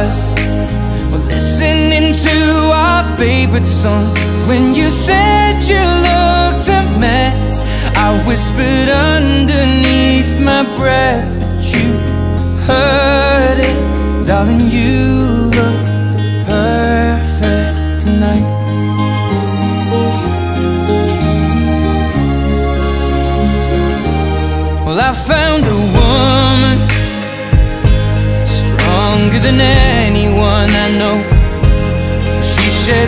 grass. We're listening to our favorite song. When you said you looked a mess, I whispered underneath my breath, but you heard it, darling. You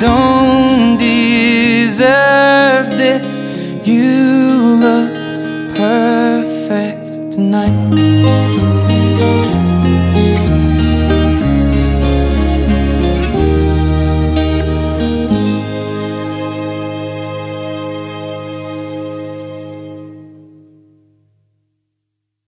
don't deserve this. You look perfect tonight.